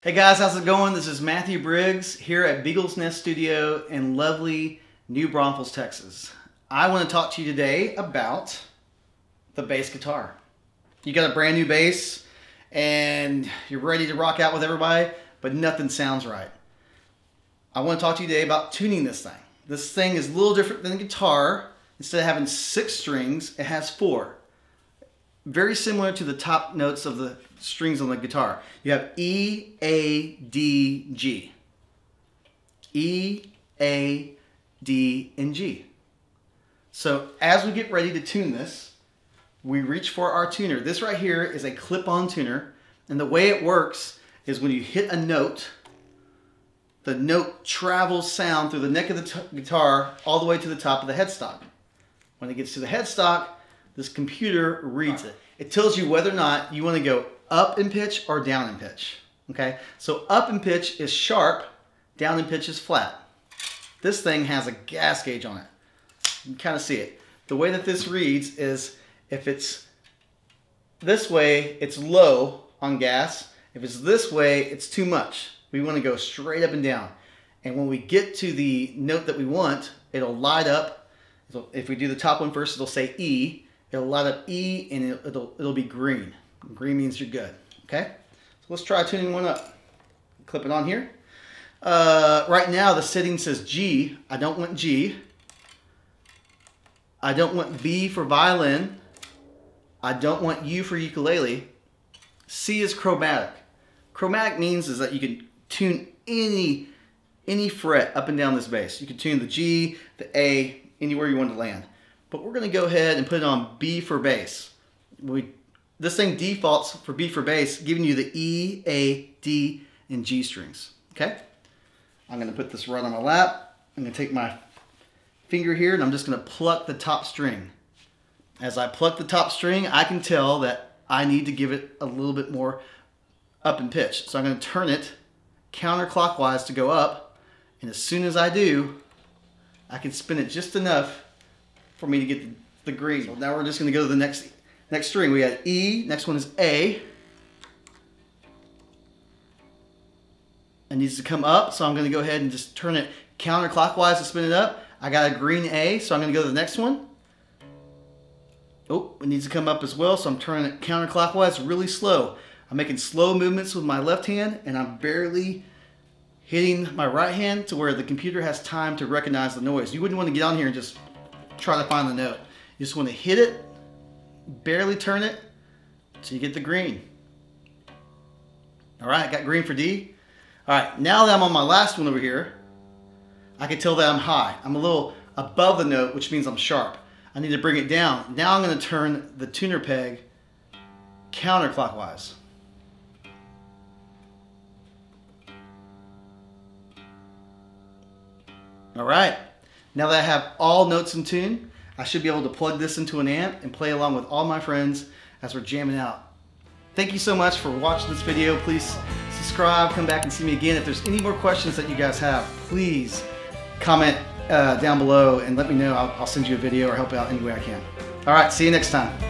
Hey guys, how's it going? This is Matthew Briggs here at Beagle's Nest Studio in lovely New Braunfels, Texas. I want to talk to you today about the bass guitar. You got a brand new bass and you're ready to rock out with everybody, but nothing sounds right. I want to talk to you today about tuning this thing. This thing is a little different than a guitar. Instead of having six strings, it has four very similar to the top notes of the strings on the guitar. You have E, A, D, G. E, A, D, and G. So as we get ready to tune this, we reach for our tuner. This right here is a clip-on tuner, and the way it works is when you hit a note, the note travels sound through the neck of the guitar all the way to the top of the headstock. When it gets to the headstock, this computer reads it. It tells you whether or not you want to go up in pitch or down in pitch. Okay, so up in pitch is sharp, down in pitch is flat. This thing has a gas gauge on it. You can kind of see it. The way that this reads is if it's this way, it's low on gas. If it's this way, it's too much. We want to go straight up and down. And when we get to the note that we want, it'll light up. If we do the top one first, it'll say E. It'll light up E and it'll, it'll, it'll be green. Green means you're good, okay? So let's try tuning one up. Clip it on here. Uh, right now the setting says G. I don't want G. I don't want V for violin. I don't want U for ukulele. C is chromatic. Chromatic means is that you can tune any any fret up and down this bass. You can tune the G, the A, anywhere you want to land. But we're going to go ahead and put it on B for bass. We, this thing defaults for B for bass, giving you the E, A, D, and G strings. Okay? I'm going to put this right on my lap. I'm to take my finger here and I'm just going to pluck the top string. As I pluck the top string, I can tell that I need to give it a little bit more up in pitch. So I'm going to turn it counterclockwise to go up. And as soon as I do, I can spin it just enough for me to get the, the green. So now we're just gonna go to the next next string. We had E, next one is A. It needs to come up, so I'm gonna go ahead and just turn it counterclockwise to spin it up. I got a green A, so I'm gonna go to the next one. Oh, it needs to come up as well, so I'm turning it counterclockwise really slow. I'm making slow movements with my left hand, and I'm barely hitting my right hand to where the computer has time to recognize the noise. You wouldn't want to get on here and just try to find the note. You just want to hit it, barely turn it, so you get the green. All right, got green for D. All right, now that I'm on my last one over here, I can tell that I'm high. I'm a little above the note, which means I'm sharp. I need to bring it down. Now I'm gonna turn the tuner peg counterclockwise. All right, now that I have all notes in tune, I should be able to plug this into an amp and play along with all my friends as we're jamming out. Thank you so much for watching this video. Please subscribe, come back and see me again. If there's any more questions that you guys have, please comment uh, down below and let me know. I'll, I'll send you a video or help out any way I can. All right, see you next time.